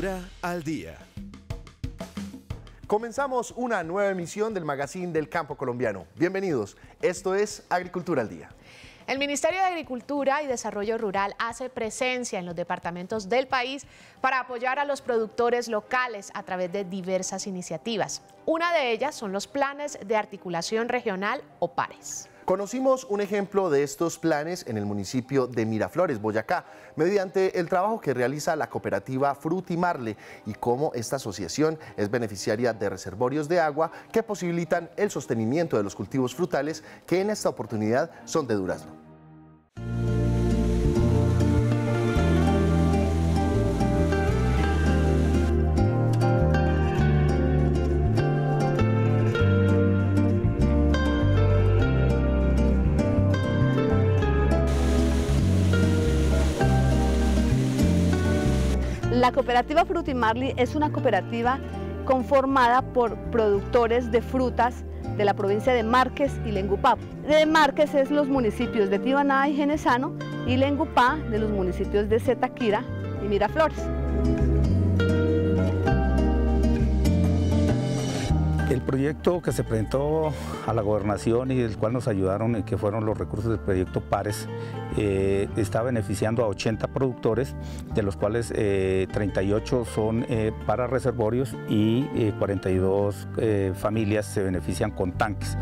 Agricultura al día. Comenzamos una nueva emisión del Magazine del Campo Colombiano. Bienvenidos, esto es Agricultura al día. El Ministerio de Agricultura y Desarrollo Rural hace presencia en los departamentos del país para apoyar a los productores locales a través de diversas iniciativas. Una de ellas son los planes de articulación regional o PARES. Conocimos un ejemplo de estos planes en el municipio de Miraflores, Boyacá, mediante el trabajo que realiza la cooperativa Frutimarle y cómo esta asociación es beneficiaria de reservorios de agua que posibilitan el sostenimiento de los cultivos frutales que en esta oportunidad son de durazno. Cooperativa Frutimarli es una cooperativa conformada por productores de frutas de la provincia de Márquez y Lengupá. De Márquez es los municipios de Tibaná y Genesano y Lengupá de los municipios de Zetaquira y Miraflores. El proyecto que se presentó a la gobernación y del cual nos ayudaron, y que fueron los recursos del proyecto PARES, eh, está beneficiando a 80 productores, de los cuales 38 eh, son eh, para reservorios y 42 familias se benefician con tanques.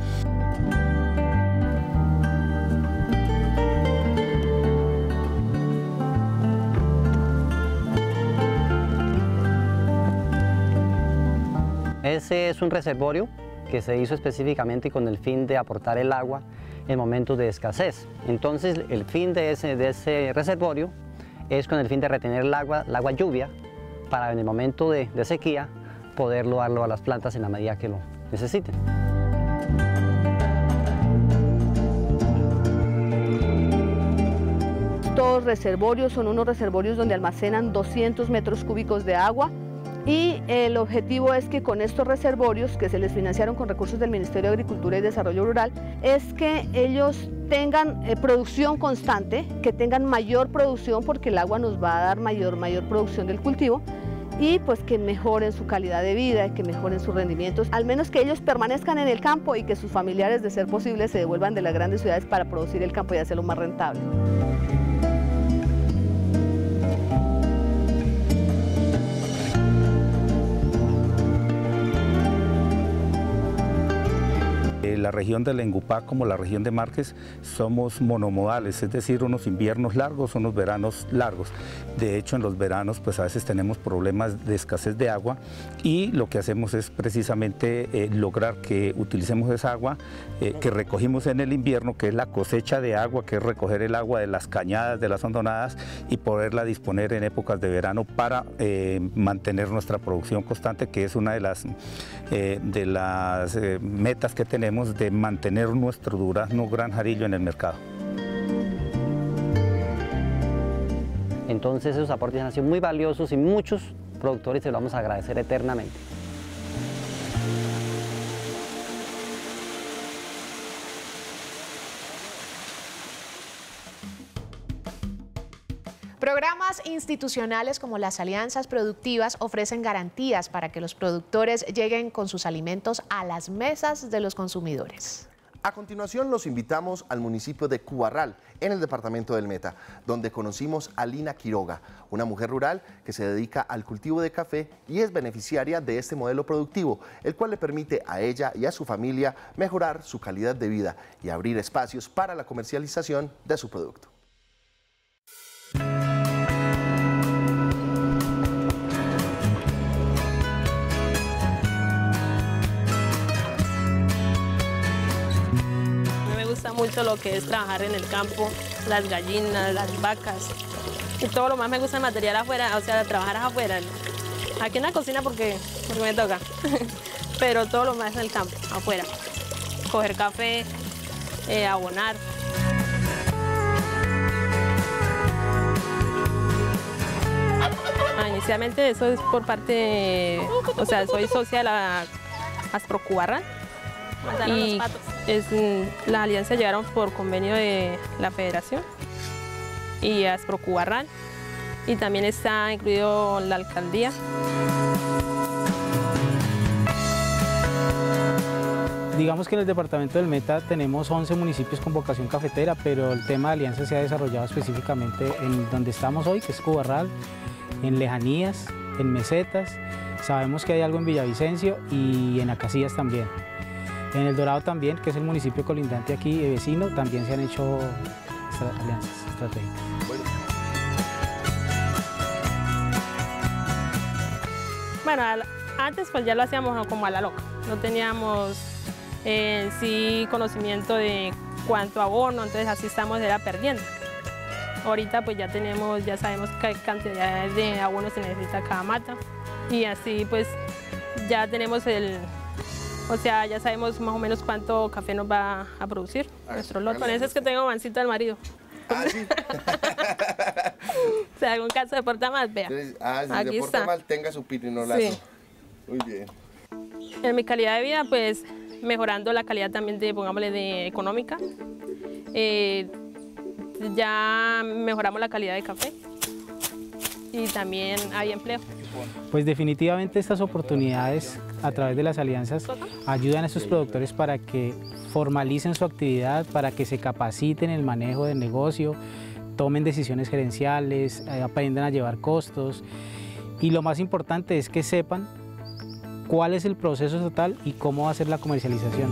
Ese es un reservorio que se hizo específicamente con el fin de aportar el agua en momentos de escasez. Entonces, el fin de ese, de ese reservorio es con el fin de retener el agua, el agua lluvia, para en el momento de, de sequía poderlo darlo a las plantas en la medida que lo necesiten. Estos reservorios son unos reservorios donde almacenan 200 metros cúbicos de agua y el objetivo es que con estos reservorios que se les financiaron con recursos del Ministerio de Agricultura y Desarrollo Rural, es que ellos tengan eh, producción constante, que tengan mayor producción porque el agua nos va a dar mayor, mayor producción del cultivo y pues que mejoren su calidad de vida, que mejoren sus rendimientos, al menos que ellos permanezcan en el campo y que sus familiares de ser posible se devuelvan de las grandes ciudades para producir el campo y hacerlo más rentable. La región de Lengupá como la región de Márquez somos monomodales, es decir, unos inviernos largos, unos veranos largos. De hecho, en los veranos pues a veces tenemos problemas de escasez de agua y lo que hacemos es precisamente eh, lograr que utilicemos esa agua eh, que recogimos en el invierno, que es la cosecha de agua, que es recoger el agua de las cañadas, de las hondonadas y poderla disponer en épocas de verano para eh, mantener nuestra producción constante, que es una de las, de las metas que tenemos de mantener nuestro durazno granjarillo en el mercado. Entonces esos aportes han sido muy valiosos y muchos productores se lo vamos a agradecer eternamente. Programas institucionales como las alianzas productivas ofrecen garantías para que los productores lleguen con sus alimentos a las mesas de los consumidores. A continuación los invitamos al municipio de Cubarral, en el departamento del Meta, donde conocimos a Lina Quiroga, una mujer rural que se dedica al cultivo de café y es beneficiaria de este modelo productivo, el cual le permite a ella y a su familia mejorar su calidad de vida y abrir espacios para la comercialización de su producto. Mucho lo que es trabajar en el campo, las gallinas, las vacas. Y todo lo más me gusta el material afuera, o sea, trabajar afuera. Aquí en la cocina porque, porque me toca, pero todo lo más en el campo, afuera. Coger café, eh, abonar. Ah, inicialmente eso es por parte, o sea, soy socia de la Asprocubarra y es, las alianzas llegaron por convenio de la federación y Asprocubarral y también está incluido la alcaldía. Digamos que en el departamento del Meta tenemos 11 municipios con vocación cafetera, pero el tema de alianza se ha desarrollado específicamente en donde estamos hoy, que es Cubarral, en lejanías, en mesetas. Sabemos que hay algo en Villavicencio y en Acacias también. En El Dorado también, que es el municipio colindante aquí, vecino, también se han hecho alianzas estratégicas. Bueno, antes pues ya lo hacíamos como a la loca, no teníamos en sí conocimiento de cuánto abono, entonces así estamos era perdiendo. Ahorita pues ya tenemos, ya sabemos qué cantidad de abono se necesita cada mata y así pues ya tenemos el, o sea, ya sabemos más o menos cuánto café nos va a producir nuestro lote. Con eso es que tengo mancito del marido. Ah, sí. o sea, algún caso de porta mal, vea. Ah, si Aquí porta mal, tenga su pirinolazo. Sí. Muy bien. En mi calidad de vida, pues mejorando la calidad también de, pongámosle, de económica. Eh, ya mejoramos la calidad de café y también hay empleo. Pues definitivamente estas oportunidades a través de las alianzas ayudan a esos productores para que formalicen su actividad, para que se capaciten en el manejo del negocio, tomen decisiones gerenciales, eh, aprendan a llevar costos y lo más importante es que sepan cuál es el proceso total y cómo va a ser la comercialización.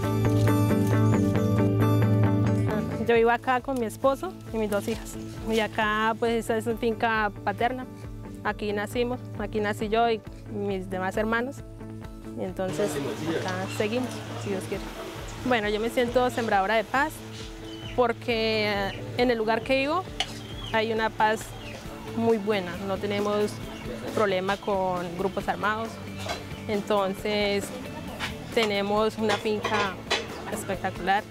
Yo vivo acá con mi esposo y mis dos hijas. Y acá pues es una finca paterna. Aquí nacimos, aquí nací yo y mis demás hermanos. Y entonces acá seguimos, si Dios quiere. Bueno, yo me siento sembradora de paz porque en el lugar que vivo hay una paz muy buena. No tenemos problema con grupos armados, entonces tenemos una finca espectacular,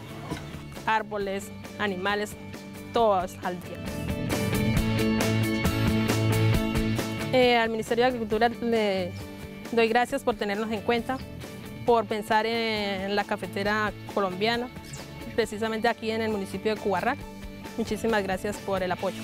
árboles, animales, todos al día. Eh, al Ministerio de Agricultura le doy gracias por tenernos en cuenta, por pensar en la cafetera colombiana, precisamente aquí en el municipio de Cubarral. Muchísimas gracias por el apoyo.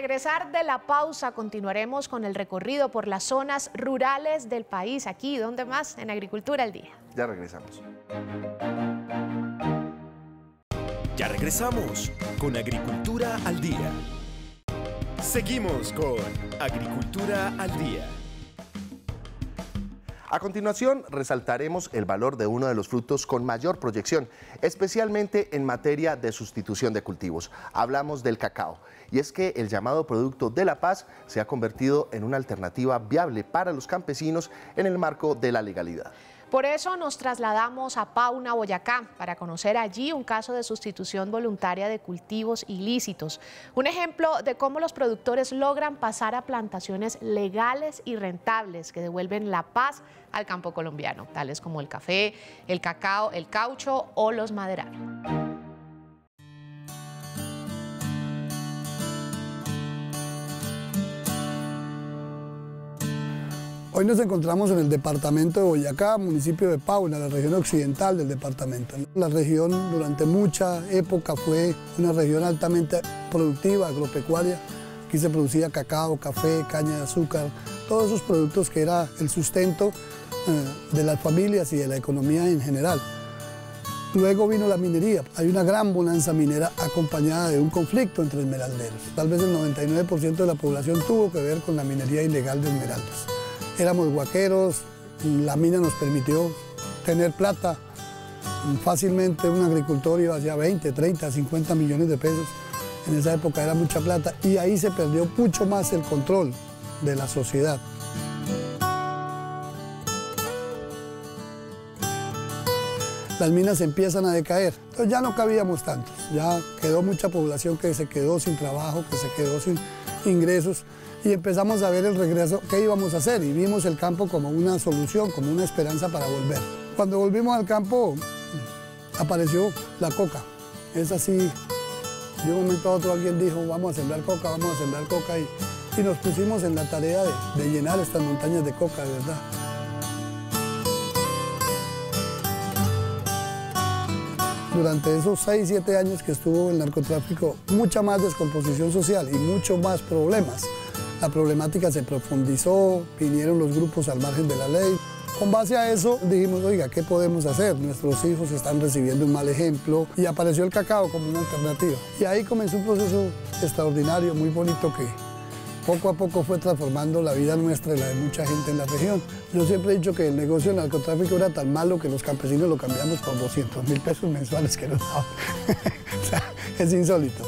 regresar de la pausa continuaremos con el recorrido por las zonas rurales del país, aquí, donde más? En Agricultura al Día. Ya regresamos. Ya regresamos con Agricultura al Día. Seguimos con Agricultura al Día. A continuación, resaltaremos el valor de uno de los frutos con mayor proyección, especialmente en materia de sustitución de cultivos. Hablamos del cacao. Y es que el llamado producto de la paz se ha convertido en una alternativa viable para los campesinos en el marco de la legalidad. Por eso nos trasladamos a Pauna, Boyacá, para conocer allí un caso de sustitución voluntaria de cultivos ilícitos. Un ejemplo de cómo los productores logran pasar a plantaciones legales y rentables que devuelven la paz al campo colombiano, tales como el café, el cacao, el caucho o los maderales. Hoy nos encontramos en el departamento de Boyacá, municipio de Paula, la región occidental del departamento. La región durante mucha época fue una región altamente productiva, agropecuaria. Aquí se producía cacao, café, caña de azúcar, todos esos productos que era el sustento eh, de las familias y de la economía en general. Luego vino la minería. Hay una gran bonanza minera acompañada de un conflicto entre esmeralderos. Tal vez el 99% de la población tuvo que ver con la minería ilegal de esmeraldas éramos guaqueros, la mina nos permitió tener plata. Fácilmente un agricultor iba hacia 20, 30, 50 millones de pesos. En esa época era mucha plata y ahí se perdió mucho más el control de la sociedad. Las minas empiezan a decaer, entonces ya no cabíamos tantos, ya quedó mucha población que se quedó sin trabajo, que se quedó sin ingresos y empezamos a ver el regreso, qué íbamos a hacer y vimos el campo como una solución, como una esperanza para volver. Cuando volvimos al campo apareció la coca, es así, de un momento a otro alguien dijo vamos a sembrar coca, vamos a sembrar coca y, nos pusimos en la tarea de, de llenar estas montañas de coca, de verdad. durante esos 6, 7 años que estuvo el narcotráfico, mucha más descomposición social y mucho más problemas. La problemática se profundizó, vinieron los grupos al margen de la ley. Con base a eso dijimos, oiga, ¿qué podemos hacer? Nuestros hijos están recibiendo un mal ejemplo y apareció el cacao como una alternativa. Y ahí comenzó un proceso extraordinario, muy bonito que poco a poco fue transformando la vida nuestra y la de mucha gente en la región. Yo siempre he dicho que el negocio del narcotráfico era tan malo que los campesinos lo cambiamos por 200 mil pesos mensuales que nos daban. o sea, es insólito.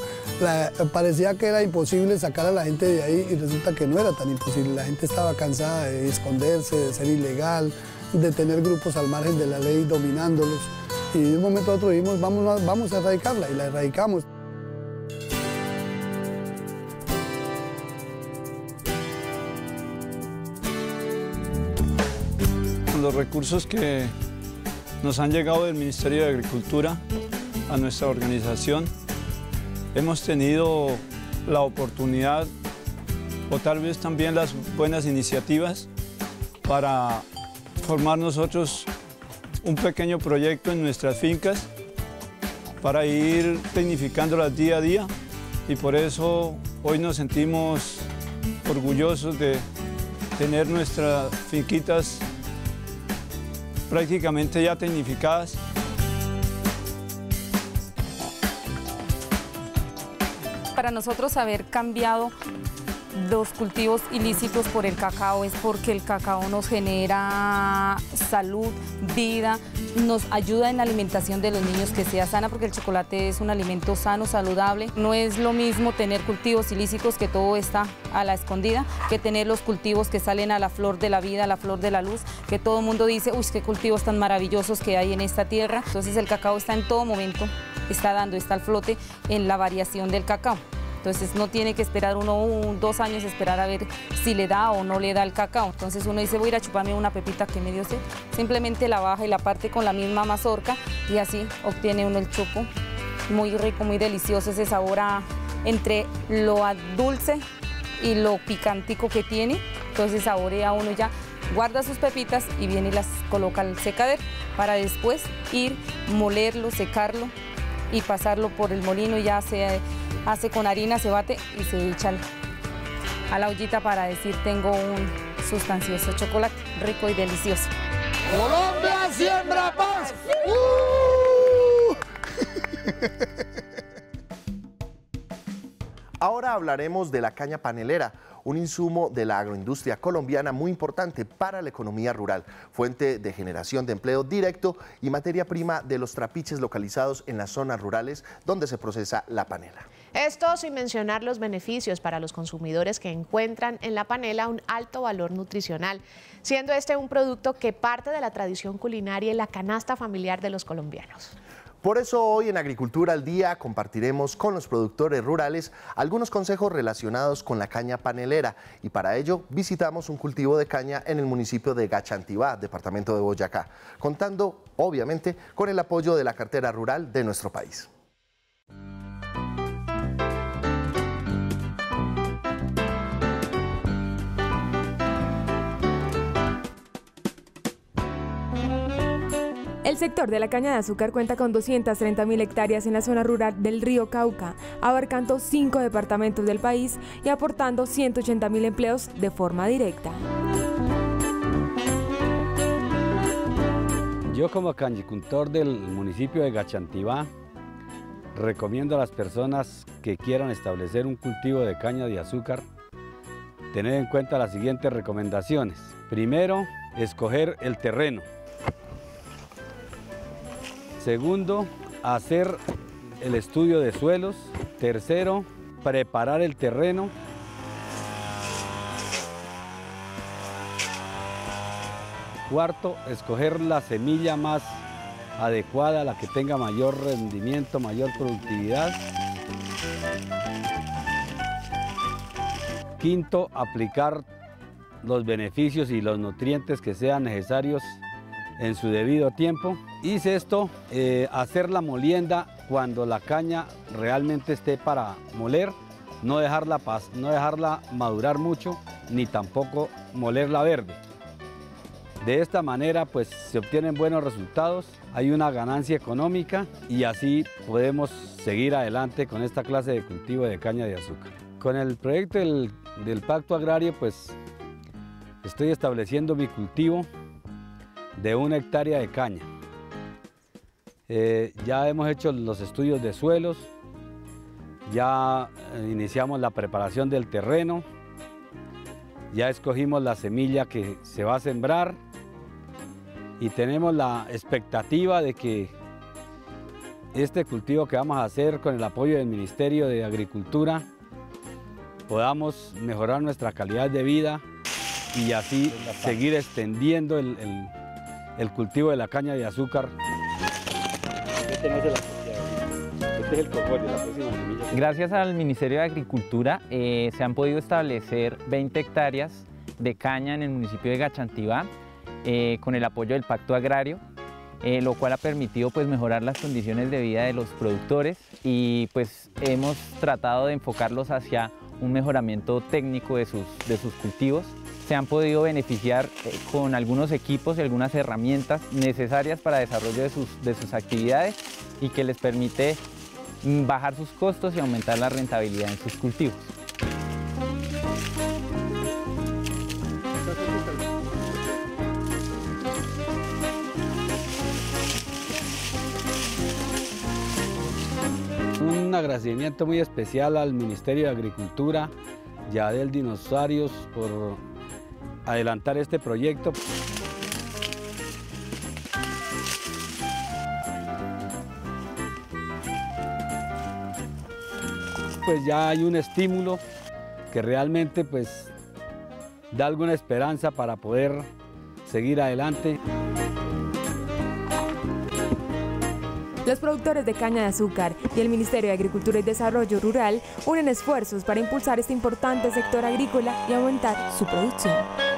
Parecía que era imposible sacar a la gente de ahí y resulta que no era tan imposible. La gente estaba cansada de esconderse, de ser ilegal, de tener grupos al margen de la ley dominándolos. Y de un momento a otro dijimos, vamos, vamos a erradicarla y la erradicamos. los recursos que nos han llegado del Ministerio de Agricultura a nuestra organización, hemos tenido la oportunidad o tal vez también las buenas iniciativas para formar nosotros un pequeño proyecto en nuestras fincas para ir tecnificándolas día a día y por eso hoy nos sentimos orgullosos de tener nuestras finquitas prácticamente ya tecnificadas. Para nosotros haber cambiado los cultivos ilícitos por el cacao es porque el cacao nos genera salud, vida, nos ayuda en la alimentación de los niños que sea sana porque el chocolate es un alimento sano, saludable. No es lo mismo tener cultivos ilícitos que todo está a la escondida que tener los cultivos que salen a la flor de la vida, a la flor de la luz, que todo el mundo dice, uy, qué cultivos tan maravillosos que hay en esta tierra. Entonces el cacao está en todo momento, está dando, está al flote en la variación del cacao. Entonces no tiene que esperar uno dos años esperar a ver si le da o no le da el cacao. Entonces uno dice voy a ir a chuparme una pepita que me dio sed. Simplemente la baja y la parte con la misma mazorca y así obtiene uno el chupo. Muy rico, muy delicioso ese sabor entre lo dulce y lo picantico que tiene. Entonces saborea uno ya guarda sus pepitas y viene y las coloca al secader para después ir, molerlo, secarlo y pasarlo por el molino ya sea hace con harina, se bate y se echa a la ollita para decir tengo un sustancioso chocolate rico y delicioso. Colombia siembra paz. Ahora hablaremos de la caña panelera, un insumo de la agroindustria colombiana muy importante para la economía rural, fuente de generación de empleo directo y materia prima de los trapiches localizados en las zonas rurales donde se procesa la panela. Esto sin mencionar los beneficios para los consumidores que encuentran en la panela un alto valor nutricional, siendo este un producto que parte de la tradición culinaria y la canasta familiar de los colombianos. Por eso hoy en Agricultura al Día compartiremos con los productores rurales algunos consejos relacionados con la caña panelera y para ello visitamos un cultivo de caña en el municipio de Gachantivá, departamento de Boyacá, contando obviamente con el apoyo de la cartera rural de nuestro país. El sector de la caña de azúcar cuenta con 230.000 hectáreas en la zona rural del río Cauca, abarcando cinco departamentos del país y aportando 180.000 empleos de forma directa. Yo como cañicultor del municipio de Gachantivá recomiendo a las personas que quieran establecer un cultivo de caña de azúcar tener en cuenta las siguientes recomendaciones. Primero, escoger el terreno. Segundo, hacer el estudio de suelos. Tercero, preparar el terreno. Cuarto, escoger la semilla más adecuada, la que tenga mayor rendimiento, mayor productividad. Quinto, aplicar los beneficios y los nutrientes que sean necesarios en su debido tiempo. Hice esto, eh, hacer la molienda cuando la caña realmente esté para moler, no dejarla, no dejarla madurar mucho, ni tampoco molerla verde. De esta manera pues se obtienen buenos resultados, hay una ganancia económica y así podemos seguir adelante con esta clase de cultivo de caña de azúcar. Con el proyecto del, del Pacto Agrario pues estoy estableciendo mi cultivo de una hectárea de caña. Eh, ya hemos hecho los estudios de suelos, ya eh, iniciamos la preparación del terreno, ya escogimos la semilla que se va a sembrar y tenemos la expectativa de que este cultivo que vamos a hacer con el apoyo del Ministerio de Agricultura podamos mejorar nuestra calidad de vida y así seguir extendiendo el, el- el cultivo de la caña de azúcar. Este no es el este es el cogollo, la próxima semilla. Gracias al Ministerio de Agricultura eh, se han podido establecer 20 hectáreas de caña en el municipio de Gachantibá eh, con el apoyo del Pacto Agrario, eh, lo cual ha permitido pues, mejorar las condiciones de vida de los productores y pues hemos tratado de enfocarlos hacia un mejoramiento técnico de sus, de sus cultivos. Se han podido beneficiar eh, con algunos equipos y algunas herramientas necesarias para el desarrollo de sus, de sus actividades y que les permite mm, bajar sus costos y aumentar la rentabilidad en sus cultivos. Un agradecimiento muy especial al Ministerio de Agricultura y a Del Dinosaurios por adelantar este proyecto. Pues ya hay un estímulo que realmente pues da alguna esperanza para poder seguir adelante. Los productores de caña de azúcar y el Ministerio de Agricultura y Desarrollo Rural unen esfuerzos para impulsar este importante sector agrícola y aumentar su producción.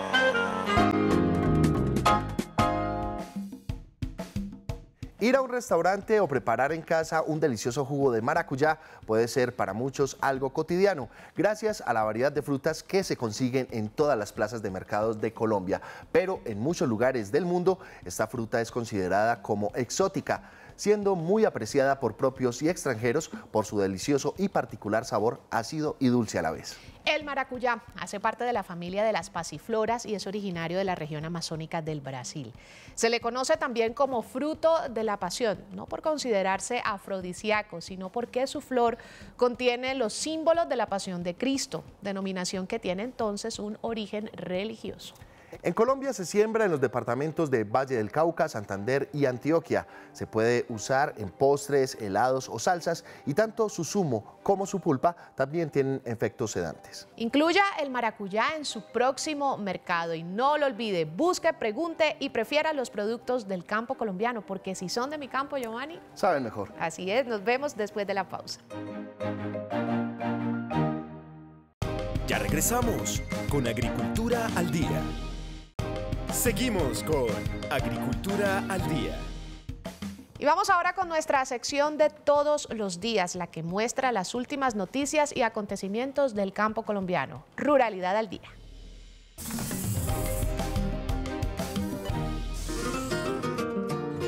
Ir a un restaurante o preparar en casa un delicioso jugo de maracuyá puede ser para muchos algo cotidiano, gracias a la variedad de frutas que se consiguen en todas las plazas de mercados de Colombia. Pero en muchos lugares del mundo esta fruta es considerada como exótica, siendo muy apreciada por propios y extranjeros por su delicioso y particular sabor ácido y dulce a la vez. El maracuyá hace parte de la familia de las pasifloras y es originario de la región amazónica del Brasil. Se le conoce también como fruto de la pasión, no por considerarse afrodisíaco, sino porque su flor contiene los símbolos de la pasión de Cristo, denominación que tiene entonces un origen religioso. En Colombia se siembra en los departamentos de Valle del Cauca, Santander y Antioquia. Se puede usar en postres, helados o salsas y tanto su zumo como su pulpa también tienen efectos sedantes. Incluya el maracuyá en su próximo mercado y no lo olvide, busque, pregunte y prefiera los productos del campo colombiano, porque si son de mi campo, Giovanni, Saben mejor. así es, nos vemos después de la pausa. Ya regresamos con Agricultura al Día. Seguimos con Agricultura al Día. Y vamos ahora con nuestra sección de todos los días, la que muestra las últimas noticias y acontecimientos del campo colombiano. Ruralidad al día.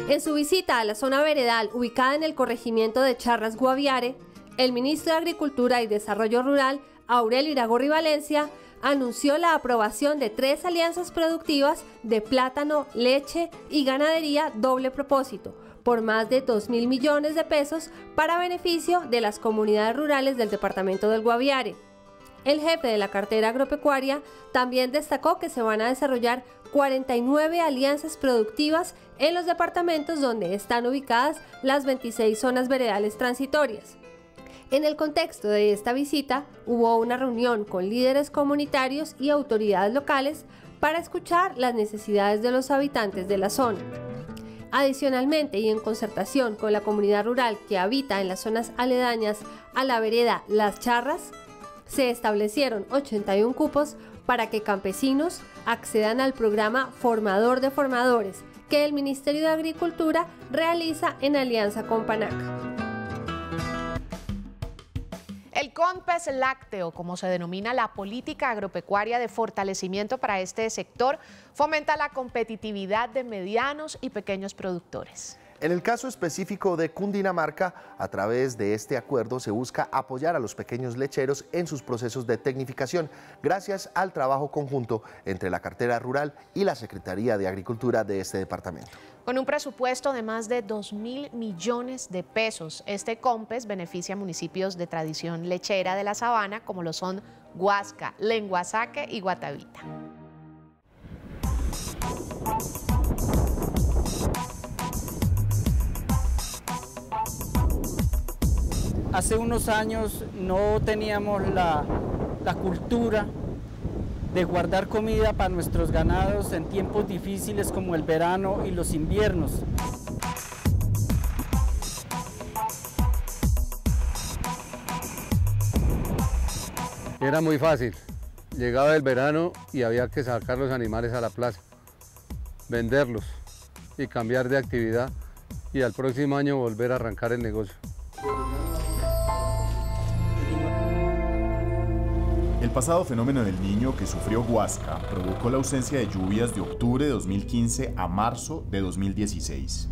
En su visita a la zona veredal ubicada en el corregimiento de Charras Guaviare, el ministro de Agricultura y Desarrollo Rural, Aurelio Iragorri Valencia, anunció la aprobación de tres alianzas productivas de plátano, leche y ganadería doble propósito, por más de 2 mil millones de pesos para beneficio de las comunidades rurales del departamento del Guaviare. El jefe de la cartera agropecuaria también destacó que se van a desarrollar 49 alianzas productivas en los departamentos donde están ubicadas las 26 zonas veredales transitorias. En el contexto de esta visita, hubo una reunión con líderes comunitarios y autoridades locales para escuchar las necesidades de los habitantes de la zona. Adicionalmente, y en concertación con la comunidad rural que habita en las zonas aledañas a la vereda Las Charras, se establecieron 81 cupos para que campesinos accedan al programa Formador de Formadores que el Ministerio de Agricultura realiza en alianza con Panaca. El CONPES lácteo, como se denomina la política agropecuaria de fortalecimiento para este sector, fomenta la competitividad de medianos y pequeños productores. En el caso específico de Cundinamarca, a través de este acuerdo se busca apoyar a los pequeños lecheros en sus procesos de tecnificación, gracias al trabajo conjunto entre la cartera rural y la Secretaría de Agricultura de este departamento. Con un presupuesto de más de 2 mil millones de pesos, este COMPES beneficia a municipios de tradición lechera de la sabana, como lo son Huasca, Lenguasaque y Guatavita. Hace unos años no teníamos la, cultura de guardar comida para nuestros ganados en tiempos difíciles como el verano y los inviernos. Era muy fácil. Llegaba el verano y había que sacar los animales a la plaza, venderlos y cambiar de actividad y al próximo año volver a arrancar el negocio. Pasado fenómeno del niño que sufrió Huasca provocó la ausencia de lluvias de octubre de 2015 a marzo de 2016.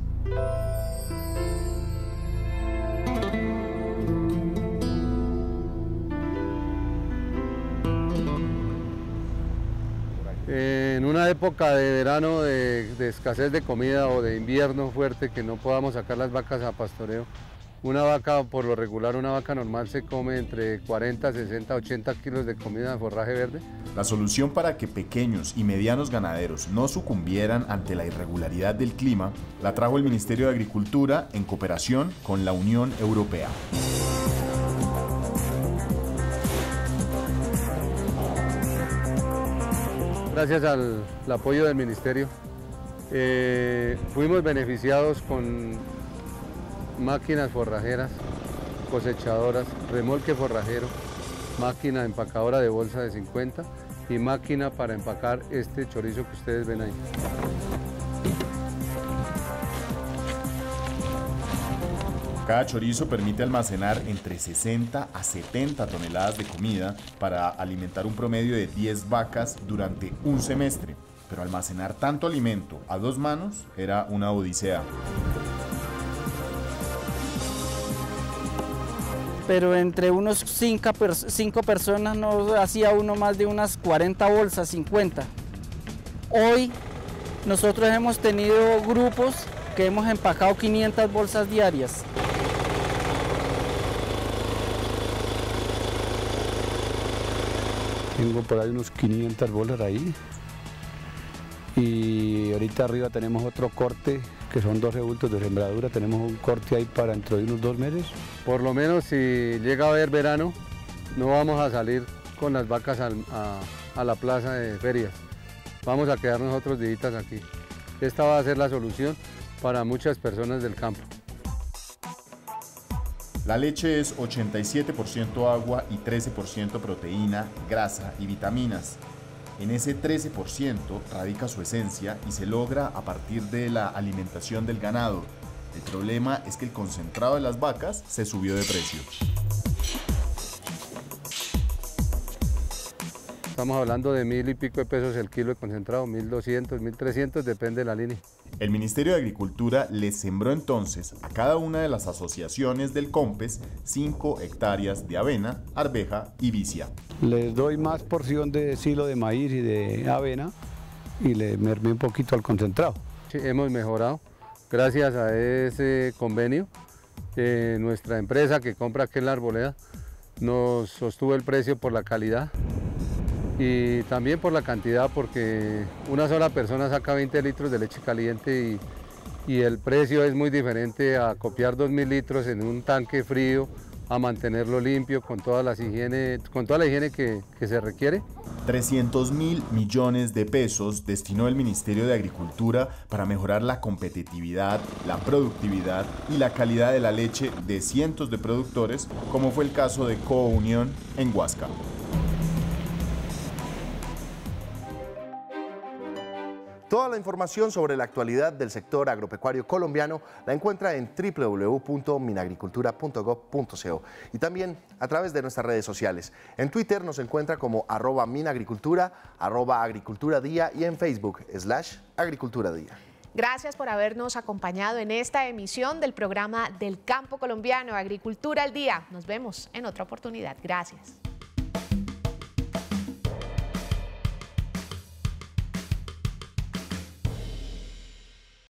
En una época de verano de, de escasez de comida o de invierno fuerte que no podamos sacar las vacas a pastoreo, una vaca, por lo regular, una vaca normal se come entre 40, 60, 80 kilos de comida de forraje verde. La solución para que pequeños y medianos ganaderos no sucumbieran ante la irregularidad del clima la trajo el Ministerio de Agricultura en cooperación con la Unión Europea. Gracias al, apoyo del Ministerio, eh, fuimos beneficiados con máquinas forrajeras, cosechadoras, remolque forrajero, máquina empacadora de bolsa de 50 y máquina para empacar este chorizo que ustedes ven ahí. Cada chorizo permite almacenar entre 60 a 70 toneladas de comida para alimentar un promedio de 10 vacas durante un semestre. Pero almacenar tanto alimento a dos manos era una odisea. Pero entre unos 5 personas no hacía uno más de unas 40 bolsas, 50. Hoy nosotros hemos tenido grupos que hemos empacado 500 bolsas diarias. Tengo por ahí unos 500 bolsas ahí. Y ahorita arriba tenemos otro corte que son 12 bultos de sembradura. Tenemos un corte ahí para dentro de unos dos meses. Por lo menos si llega a haber verano, no vamos a salir con las vacas a, a la plaza de ferias. Vamos a quedarnos otros días aquí. Esta va a ser la solución para muchas personas del campo. La leche es 87% agua y 13% proteína, grasa y vitaminas. En ese 13% radica su esencia y se logra a partir de la alimentación del ganado. El problema es que el concentrado de las vacas se subió de precio. Estamos hablando de mil y pico de pesos el kilo de concentrado, 1200, 1300, depende de la línea. El Ministerio de Agricultura le sembró entonces a cada una de las asociaciones del COMPES 5 hectáreas de avena, arveja y vicia. Les doy más porción de silo de maíz y de avena y le mermé un poquito al concentrado. Sí, hemos mejorado gracias a ese convenio. Eh, nuestra empresa que compra aquí en la arboleda nos sostuvo el precio por la calidad y también por la cantidad porque una sola persona saca 20 litros de leche caliente y, el precio es muy diferente a copiar 2.000 litros en un tanque frío a mantenerlo limpio con todas las higiene, con toda la higiene que, que se requiere. 300 mil millones de pesos destinó el Ministerio de Agricultura para mejorar la competitividad, la productividad y la calidad de la leche de cientos de productores, como fue el caso de Counión en Huasca. Toda la información sobre la actualidad del sector agropecuario colombiano la encuentra en www.minagricultura.gov.co y también a través de nuestras redes sociales. En Twitter nos encuentra como arroba minagricultura, arroba agricultura día y en Facebook slash agricultura día. Gracias por habernos acompañado en esta emisión del programa del campo colombiano, Agricultura al Día. Nos vemos en otra oportunidad. Gracias.